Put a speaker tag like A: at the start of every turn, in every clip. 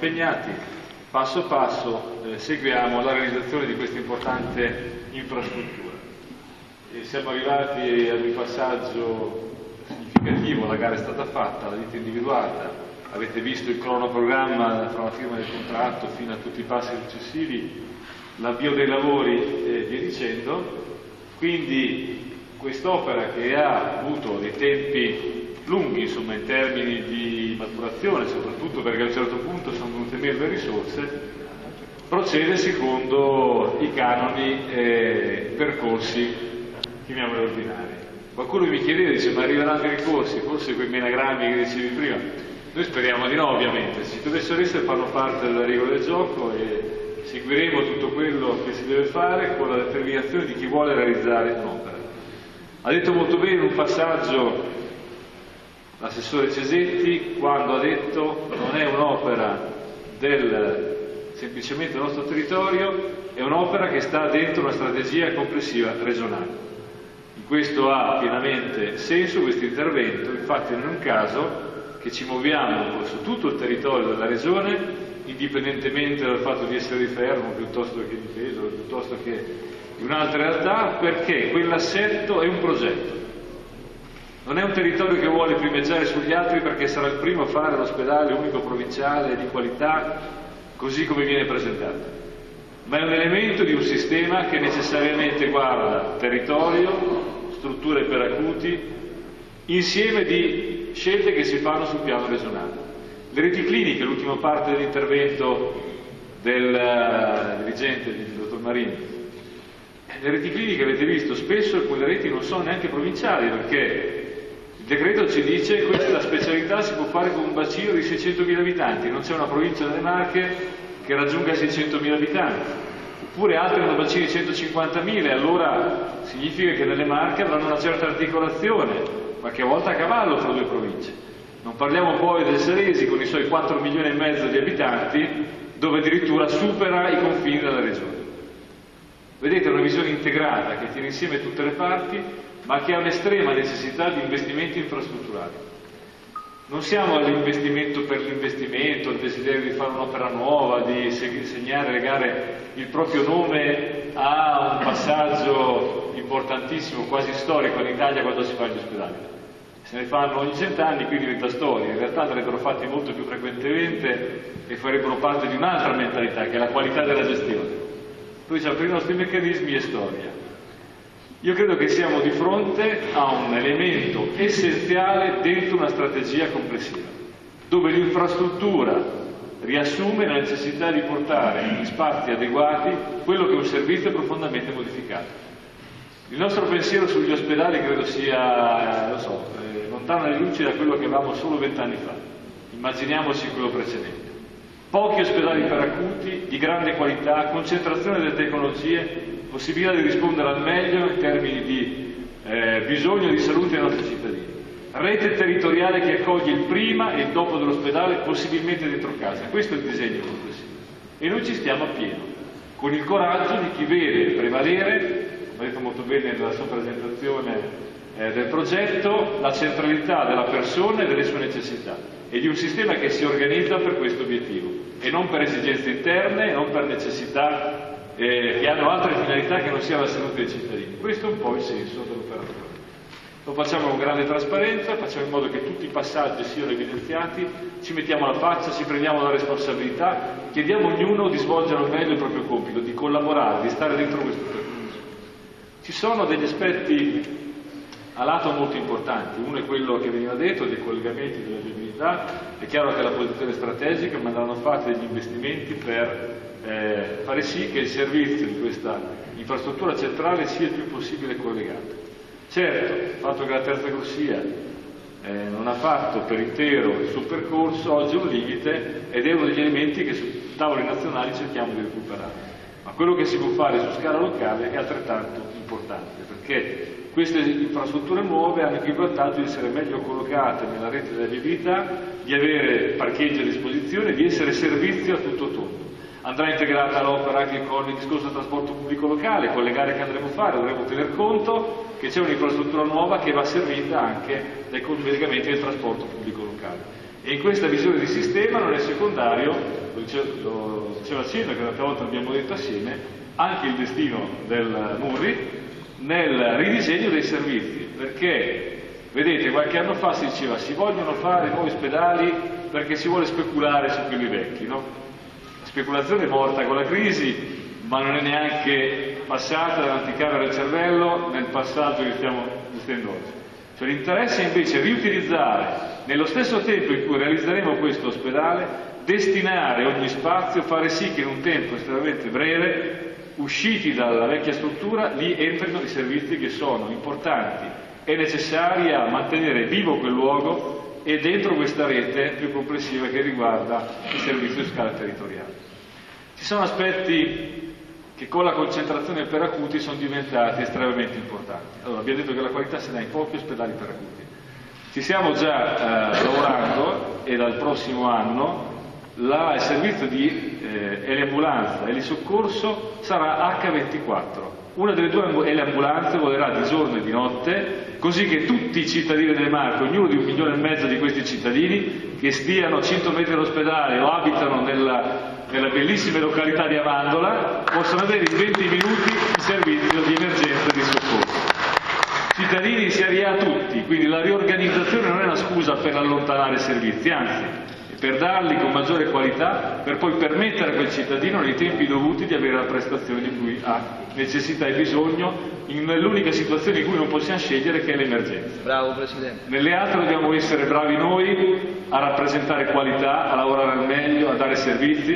A: impegnati, passo passo eh, seguiamo la realizzazione di questa importante infrastruttura. E siamo arrivati ad un passaggio significativo, la gara è stata fatta, la ditta individuata, avete visto il cronoprogramma fra la firma del contratto fino a tutti i passi successivi, l'avvio dei lavori e via dicendo, quindi quest'opera che ha avuto dei tempi lunghi insomma, in termini di maturazione, soprattutto perché a un certo punto sono venute meno le risorse, procede secondo i canoni e percorsi, chiamiamoli ordinari. Qualcuno mi chiedeva, dice, ma arriveranno i ricorsi, forse quei menagrammi che dicevi prima. Noi speriamo di no, ovviamente. Se dovessero essere fanno parte della regola del gioco e seguiremo tutto quello che si deve fare con la determinazione di chi vuole realizzare un'opera. Ha detto molto bene un passaggio l'assessore Cesetti quando ha detto non è un'opera del semplicemente del nostro territorio, è un'opera che sta dentro una strategia complessiva regionale. In questo ha pienamente senso questo intervento, infatti non è un caso che ci muoviamo su tutto il territorio della regione, indipendentemente dal fatto di essere di fermo piuttosto che di peso, piuttosto che di un'altra realtà, perché quell'assetto è un progetto. Non è un territorio che vuole primeggiare sugli altri perché sarà il primo a fare l'ospedale unico provinciale di qualità, così come viene presentato, ma è un elemento di un sistema che necessariamente guarda territorio, strutture per acuti, insieme di scelte che si fanno sul piano regionale. Le reti cliniche, l'ultima parte dell'intervento del uh, dirigente, il dottor Marini, le reti cliniche avete visto, spesso alcune reti non sono neanche provinciali perché decreto ci dice che questa specialità si può fare con un bacino di 600.000 abitanti, non c'è una provincia delle Marche che raggiunga 600.000 abitanti, oppure altre hanno bacini di 150.000, allora significa che nelle Marche avranno una certa articolazione, qualche volta a cavallo fra due province. Non parliamo poi del Seresi con i suoi 4 milioni e mezzo di abitanti, dove addirittura supera i confini della regione. Vedete, è una visione integrata che tiene insieme tutte le parti, ma che ha un'estrema necessità di investimenti infrastrutturali. Non siamo all'investimento per l'investimento, al desiderio di fare un'opera nuova, di segnare, legare il proprio nome a un passaggio importantissimo, quasi storico in Italia quando si fa gli ospedali. Se ne fanno ogni cent'anni, qui diventa storia, in realtà andrebbero fatti molto più frequentemente e farebbero parte di un'altra mentalità, che è la qualità della gestione. Lui diciamo, per i nostri meccanismi è storia. Io credo che siamo di fronte a un elemento essenziale dentro una strategia complessiva, dove l'infrastruttura riassume la necessità di portare in spazi adeguati quello che è un servizio profondamente modificato. Il nostro pensiero sugli ospedali credo sia, lo so, eh, lontano di luce da quello che avevamo solo vent'anni fa. Immaginiamoci quello precedente. Pochi ospedali per acuti, di grande qualità, concentrazione delle tecnologie, possibilità di rispondere al meglio in termini di eh, bisogno di salute dei nostri cittadini. Rete territoriale che accoglie il prima e il dopo dell'ospedale, possibilmente dentro casa. Questo è il disegno complessivo. E noi ci stiamo a pieno, con il coraggio di chi vede prevalere, come ha detto molto bene nella sua presentazione eh, del progetto, la centralità della persona e delle sue necessità e di un sistema che si organizza per questo obiettivo e non per esigenze interne, non per necessità eh, che hanno altre finalità che non siano la salute dei cittadini. Questo è un po' il senso dell'operatore. Lo facciamo con grande trasparenza, facciamo in modo che tutti i passaggi siano evidenziati, ci mettiamo la faccia, ci prendiamo la responsabilità, chiediamo a ognuno di svolgere al meglio il proprio compito, di collaborare, di stare dentro questo percorso. Ci sono degli aspetti a lato molto importanti, uno è quello che veniva detto, dei collegamenti, delle viabilità, è chiaro che la posizione strategica, ma andranno fatti degli investimenti per eh, fare sì che il servizio di questa infrastruttura centrale sia il più possibile collegato. Certo, il fatto che la terza corsia eh, non ha fatto per intero il suo percorso oggi è un limite ed è uno degli elementi che sui tavoli nazionali cerchiamo di recuperare. Ma quello che si può fare su scala locale è altrettanto importante perché queste infrastrutture nuove hanno il vantaggio di essere meglio collocate nella rete della viabilità, di avere parcheggi a disposizione, di essere servizio a tutto tondo. Andrà integrata l'opera anche con il discorso del trasporto pubblico locale, con le gare che andremo a fare, dovremo tener conto che c'è un'infrastruttura nuova che va servita anche dai collegamenti del trasporto pubblico locale. E in questa visione di sistema non è secondario lo diceva, lo diceva Sindaco, l'altra volta l'abbiamo detto assieme, anche il destino del Murri nel ridisegno dei servizi, perché vedete qualche anno fa si diceva si vogliono fare nuovi ospedali perché si vuole speculare su quelli vecchi, no? La speculazione è morta con la crisi, ma non è neanche passata dall'anticamera del cervello nel passaggio che stiamo gestendo oggi. Cioè l'interesse è invece riutilizzare nello stesso tempo in cui realizzeremo questo ospedale, destinare ogni spazio, fare sì che in un tempo estremamente breve, usciti dalla vecchia struttura, lì entrino i servizi che sono importanti e necessari a mantenere vivo quel luogo e dentro questa rete più complessiva che riguarda il servizio su scala territoriale. Ci sono aspetti che con la concentrazione per acuti sono diventati estremamente importanti. Allora, abbiamo detto che la qualità si dà in pochi ospedali per acuti. Ci stiamo già eh, lavorando e dal prossimo anno la, il servizio di eh, eliambulanza e di soccorso sarà H24. Una delle due eliambulanze volerà di giorno e di notte, così che tutti i cittadini delle Marche, ognuno di un milione e mezzo di questi cittadini, che stiano a 100 metri dall'ospedale o abitano nella, nella bellissima località di Avandola, possano avere in 20 minuti il servizio di emergenza e di soccorso cittadini di Serie A tutti, quindi la riorganizzazione non è una scusa per allontanare i servizi, anzi per darli con maggiore qualità, per poi permettere a quel cittadino nei tempi dovuti di avere la prestazione di cui ha necessità e bisogno nell'unica situazione in cui non possiamo scegliere che è l'emergenza.
B: Bravo Presidente.
A: Nelle altre dobbiamo essere bravi noi a rappresentare qualità, a lavorare al meglio, a dare servizi,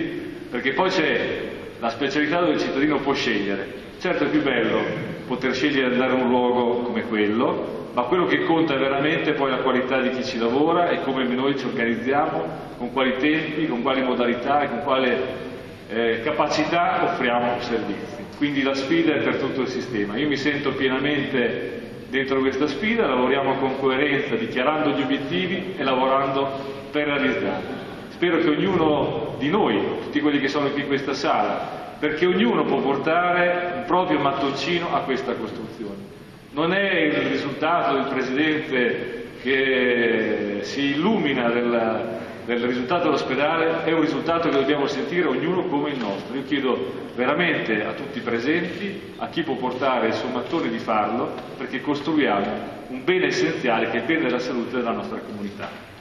A: perché poi c'è la specialità dove il cittadino può scegliere. Certo è più bello poter scegliere di andare a un luogo come quello, ma quello che conta veramente poi la qualità di chi ci lavora e come noi ci organizziamo, con quali tempi, con quali modalità e con quale eh, capacità offriamo servizi. Quindi la sfida è per tutto il sistema. Io mi sento pienamente dentro questa sfida, lavoriamo con coerenza, dichiarando gli obiettivi e lavorando per realizzarli. Spero che ognuno di noi, tutti quelli che sono qui in questa sala, perché ognuno può portare un proprio mattoncino a questa costruzione. Non è il risultato del Presidente che si illumina del, del risultato dell'ospedale, è un risultato che dobbiamo sentire ognuno come il nostro. Io chiedo veramente a tutti i presenti, a chi può portare il suo mattone di farlo, perché costruiamo un bene essenziale che è il bene della salute della nostra comunità.